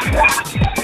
Yeah.